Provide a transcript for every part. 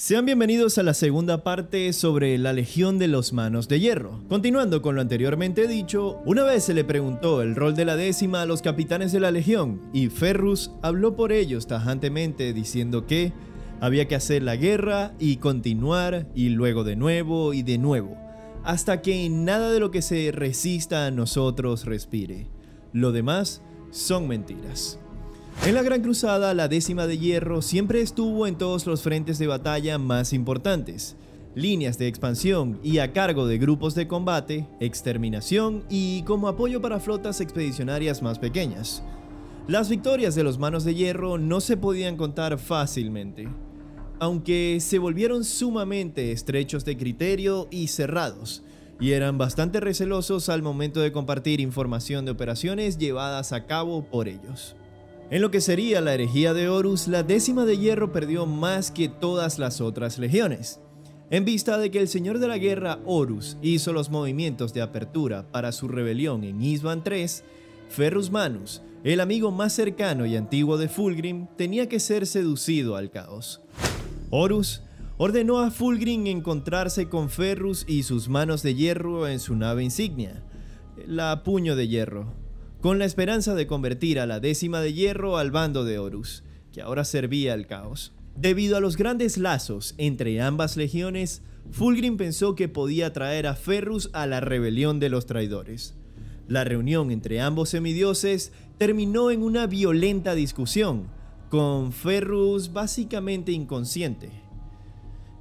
Sean bienvenidos a la segunda parte sobre la Legión de los Manos de Hierro. Continuando con lo anteriormente dicho, una vez se le preguntó el rol de la décima a los capitanes de la Legión y Ferrus habló por ellos tajantemente diciendo que había que hacer la guerra y continuar y luego de nuevo y de nuevo, hasta que nada de lo que se resista a nosotros respire. Lo demás son mentiras. En la Gran Cruzada, la décima de hierro siempre estuvo en todos los frentes de batalla más importantes, líneas de expansión y a cargo de grupos de combate, exterminación y como apoyo para flotas expedicionarias más pequeñas. Las victorias de los manos de hierro no se podían contar fácilmente, aunque se volvieron sumamente estrechos de criterio y cerrados, y eran bastante recelosos al momento de compartir información de operaciones llevadas a cabo por ellos. En lo que sería la herejía de Horus, la décima de hierro perdió más que todas las otras legiones. En vista de que el señor de la guerra Horus hizo los movimientos de apertura para su rebelión en Isban III, Ferrus Manus, el amigo más cercano y antiguo de Fulgrim, tenía que ser seducido al caos. Horus ordenó a Fulgrim encontrarse con Ferrus y sus manos de hierro en su nave insignia, la Puño de Hierro, con la esperanza de convertir a la décima de hierro al bando de Horus, que ahora servía al caos. Debido a los grandes lazos entre ambas legiones, Fulgrim pensó que podía traer a Ferrus a la rebelión de los traidores. La reunión entre ambos semidioses terminó en una violenta discusión, con Ferrus básicamente inconsciente,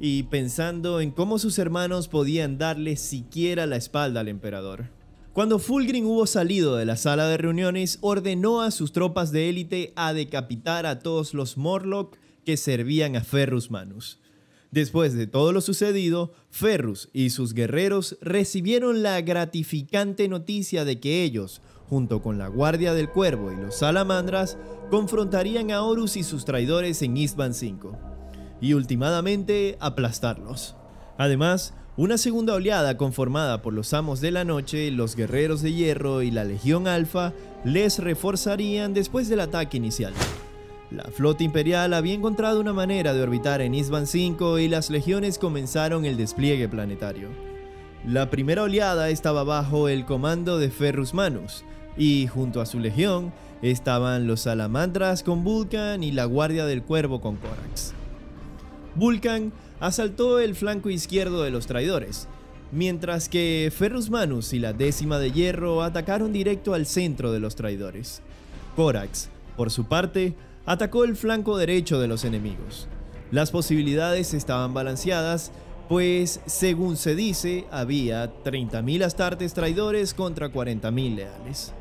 y pensando en cómo sus hermanos podían darle siquiera la espalda al emperador. Cuando Fulgrim hubo salido de la sala de reuniones, ordenó a sus tropas de élite a decapitar a todos los Morlock que servían a Ferrus Manus. Después de todo lo sucedido, Ferrus y sus guerreros recibieron la gratificante noticia de que ellos, junto con la Guardia del Cuervo y los Salamandras, confrontarían a Horus y sus traidores en Eastban 5, y ultimadamente aplastarlos. Además, una segunda oleada conformada por los Amos de la Noche, los Guerreros de Hierro y la Legión Alfa les reforzarían después del ataque inicial. La flota imperial había encontrado una manera de orbitar en Isban 5 y las legiones comenzaron el despliegue planetario. La primera oleada estaba bajo el comando de Ferrus Manus, y junto a su legión estaban los salamandras con Vulcan y la Guardia del Cuervo con Corax. Vulcan asaltó el flanco izquierdo de los traidores, mientras que Ferrus Manus y la décima de hierro atacaron directo al centro de los traidores. Corax, por su parte, atacó el flanco derecho de los enemigos. Las posibilidades estaban balanceadas, pues según se dice, había 30.000 astartes traidores contra 40.000 leales.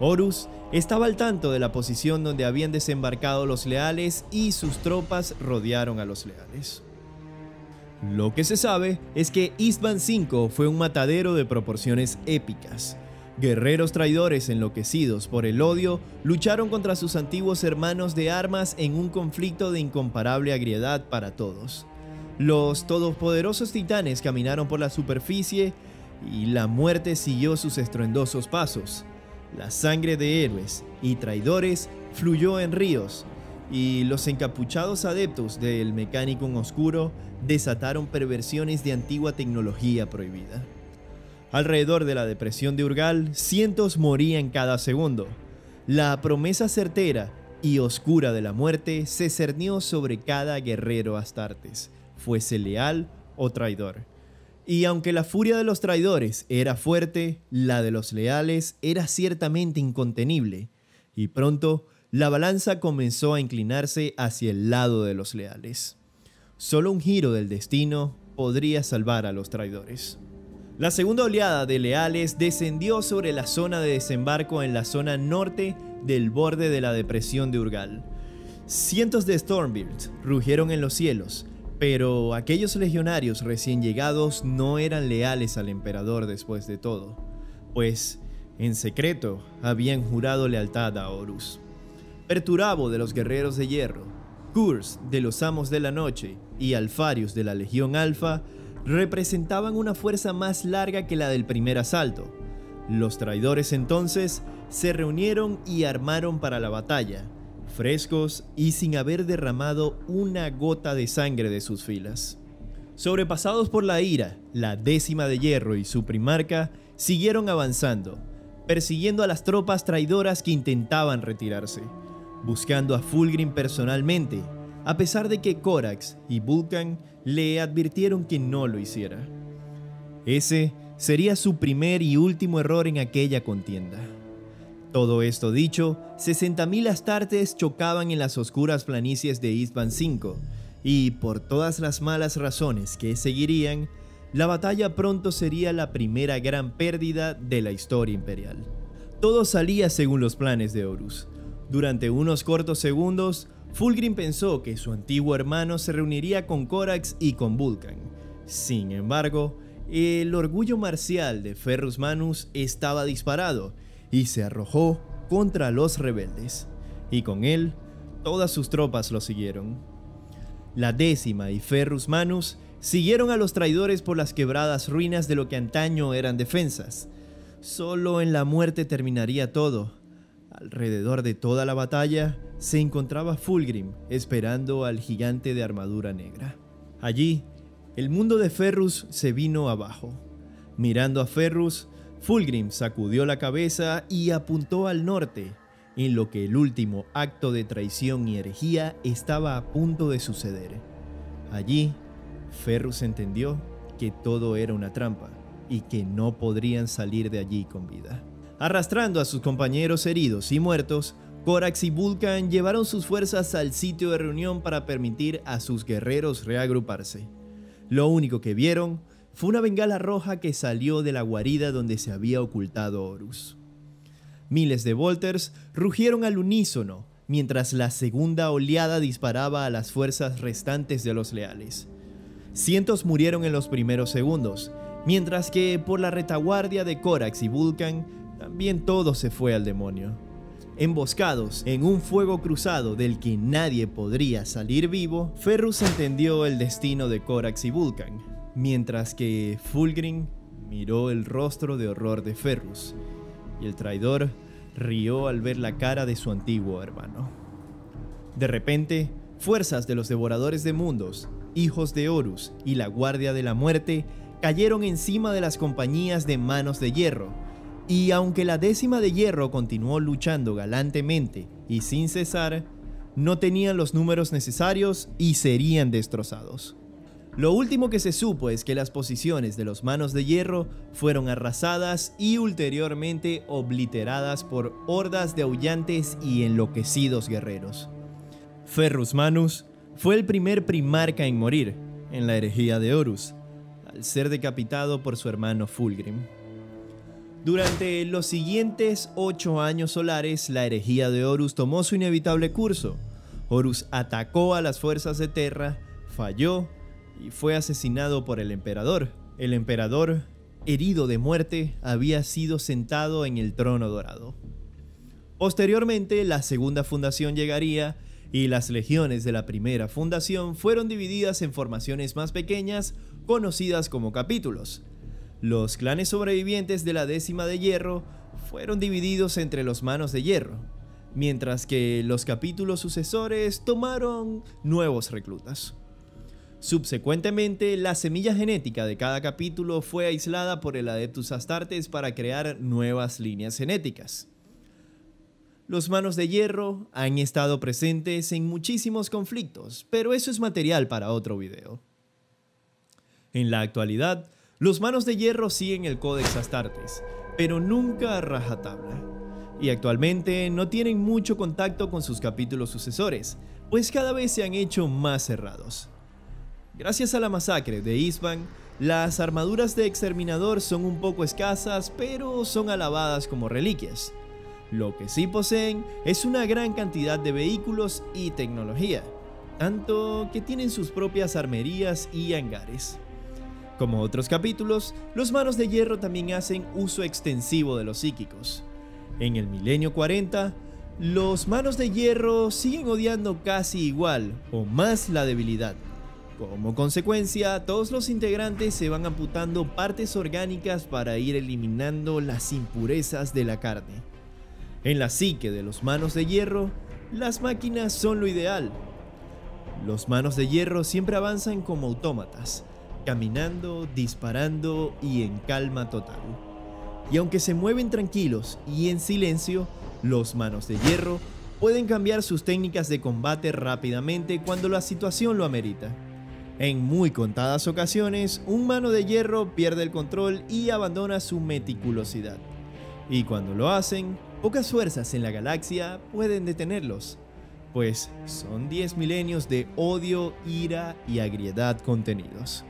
Horus estaba al tanto de la posición donde habían desembarcado los leales y sus tropas rodearon a los leales. Lo que se sabe es que Eastban 5 fue un matadero de proporciones épicas. Guerreros traidores enloquecidos por el odio lucharon contra sus antiguos hermanos de armas en un conflicto de incomparable agriedad para todos. Los todopoderosos titanes caminaron por la superficie y la muerte siguió sus estruendosos pasos. La sangre de héroes y traidores fluyó en ríos, y los encapuchados adeptos del Mechanicum Oscuro desataron perversiones de antigua tecnología prohibida. Alrededor de la depresión de Urgal, cientos morían cada segundo. La promesa certera y oscura de la muerte se cernió sobre cada guerrero Astartes, fuese leal o traidor. Y aunque la furia de los traidores era fuerte, la de los leales era ciertamente incontenible, y pronto la balanza comenzó a inclinarse hacia el lado de los leales. Solo un giro del destino podría salvar a los traidores. La segunda oleada de leales descendió sobre la zona de desembarco en la zona norte del borde de la depresión de Urgal. Cientos de Stormbirds rugieron en los cielos, pero aquellos legionarios recién llegados no eran leales al emperador después de todo, pues en secreto habían jurado lealtad a Horus. Perturabo de los guerreros de hierro, Kurs de los amos de la noche y Alfarius de la Legión Alfa representaban una fuerza más larga que la del primer asalto. Los traidores entonces se reunieron y armaron para la batalla. Frescos y sin haber derramado una gota de sangre de sus filas. Sobrepasados por la ira, la décima de hierro y su primarca siguieron avanzando, persiguiendo a las tropas traidoras que intentaban retirarse, buscando a Fulgrim personalmente, a pesar de que Corax y Vulcan le advirtieron que no lo hiciera. Ese sería su primer y último error en aquella contienda. Todo esto dicho, 60.000 astartes chocaban en las oscuras planicies de Istvan V, y por todas las malas razones que seguirían, la batalla pronto sería la primera gran pérdida de la historia imperial. Todo salía según los planes de Horus. Durante unos cortos segundos, Fulgrim pensó que su antiguo hermano se reuniría con Corax y con Vulcan. Sin embargo, el orgullo marcial de Ferrus Manus estaba disparado y se arrojó contra los rebeldes, y con él todas sus tropas lo siguieron. La décima y Ferrus Manus siguieron a los traidores por las quebradas ruinas de lo que antaño eran defensas. Solo en la muerte terminaría todo. Alrededor de toda la batalla se encontraba Fulgrim esperando al gigante de armadura negra. Allí, el mundo de Ferrus se vino abajo. Mirando a Ferrus, Fulgrim sacudió la cabeza y apuntó al norte, en lo que el último acto de traición y herejía estaba a punto de suceder. Allí, Ferrus entendió que todo era una trampa y que no podrían salir de allí con vida. Arrastrando a sus compañeros heridos y muertos, Corax y Vulcan llevaron sus fuerzas al sitio de reunión para permitir a sus guerreros reagruparse. Lo único que vieron fue una bengala roja que salió de la guarida donde se había ocultado Horus. Miles de Volters rugieron al unísono, mientras la segunda oleada disparaba a las fuerzas restantes de los leales. Cientos murieron en los primeros segundos, mientras que por la retaguardia de Corax y Vulcan también todo se fue al demonio. Emboscados en un fuego cruzado del que nadie podría salir vivo, Ferrus entendió el destino de Corax y Vulcan, mientras que Fulgrim miró el rostro de horror de Ferrus, y el traidor rió al ver la cara de su antiguo hermano. De repente, fuerzas de los devoradores de mundos, hijos de Horus y la Guardia de la Muerte cayeron encima de las compañías de manos de hierro, y aunque la décima de hierro continuó luchando galantemente y sin cesar, no tenían los números necesarios y serían destrozados. Lo último que se supo es que las posiciones de los manos de hierro fueron arrasadas y ulteriormente obliteradas por hordas de aullantes y enloquecidos guerreros. Ferrus Manus fue el primer primarca en morir en la herejía de Horus, al ser decapitado por su hermano Fulgrim. Durante los siguientes ocho años solares, la herejía de Horus tomó su inevitable curso. Horus atacó a las fuerzas de Terra, falló y fue asesinado por el emperador. El emperador, herido de muerte, había sido sentado en el trono dorado. Posteriormente, la segunda fundación llegaría y las legiones de la primera fundación fueron divididas en formaciones más pequeñas conocidas como capítulos. Los clanes sobrevivientes de la décima de hierro fueron divididos entre los manos de hierro, mientras que los capítulos sucesores tomaron nuevos reclutas. Subsecuentemente, la semilla genética de cada capítulo fue aislada por el Adeptus Astartes para crear nuevas líneas genéticas. Los manos de hierro han estado presentes en muchísimos conflictos, pero eso es material para otro video. En la actualidad, los manos de hierro siguen el Codex Astartes, pero nunca a rajatabla. Y actualmente no tienen mucho contacto con sus capítulos sucesores, pues cada vez se han hecho más cerrados. Gracias a la masacre de Isban, las armaduras de exterminador son un poco escasas, pero son alabadas como reliquias. Lo que sí poseen es una gran cantidad de vehículos y tecnología, tanto que tienen sus propias armerías y hangares. Como otros capítulos, los manos de hierro también hacen uso extensivo de los psíquicos. En el milenio 40, los manos de hierro siguen odiando casi igual o más la debilidad. Como consecuencia, todos los integrantes se van amputando partes orgánicas para ir eliminando las impurezas de la carne. En la psique de los manos de hierro, las máquinas son lo ideal. Los manos de hierro siempre avanzan como autómatas, caminando, disparando y en calma total. Y aunque se mueven tranquilos y en silencio, los manos de hierro pueden cambiar sus técnicas de combate rápidamente cuando la situación lo amerita. En muy contadas ocasiones, un mano de hierro pierde el control y abandona su meticulosidad. Y cuando lo hacen, pocas fuerzas en la galaxia pueden detenerlos, pues son 10 milenios de odio, ira y agriedad contenidos.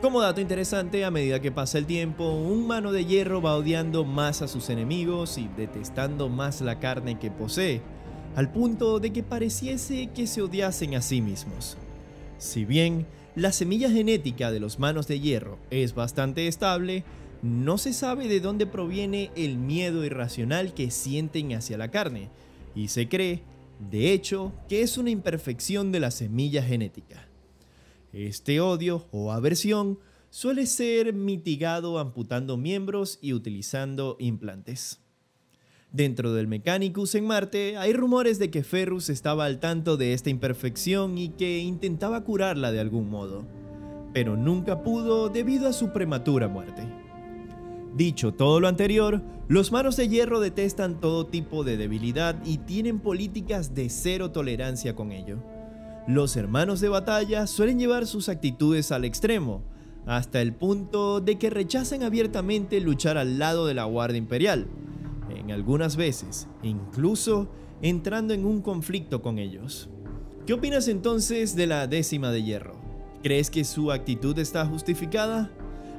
Como dato interesante, a medida que pasa el tiempo, un mano de hierro va odiando más a sus enemigos y detestando más la carne que posee, al punto de que pareciese que se odiasen a sí mismos. Si bien la semilla genética de los manos de hierro es bastante estable, no se sabe de dónde proviene el miedo irracional que sienten hacia la carne, y se cree, de hecho, que es una imperfección de la semilla genética. Este odio o aversión suele ser mitigado amputando miembros y utilizando implantes. Dentro del Mechanicus en Marte hay rumores de que Ferrus estaba al tanto de esta imperfección y que intentaba curarla de algún modo, pero nunca pudo debido a su prematura muerte. Dicho todo lo anterior, los manos de hierro detestan todo tipo de debilidad y tienen políticas de cero tolerancia con ello. Los hermanos de batalla suelen llevar sus actitudes al extremo, hasta el punto de que rechazan abiertamente luchar al lado de la Guardia Imperial, algunas veces incluso entrando en un conflicto con ellos. ¿Qué opinas entonces de la décima de hierro? ¿Crees que su actitud está justificada?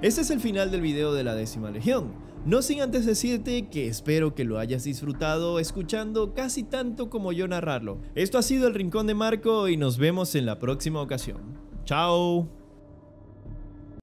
Este es el final del video de la décima legión. No sin antes decirte que espero que lo hayas disfrutado escuchando casi tanto como yo narrarlo. Esto ha sido el Rincón de Marco y nos vemos en la próxima ocasión. ¡Chao!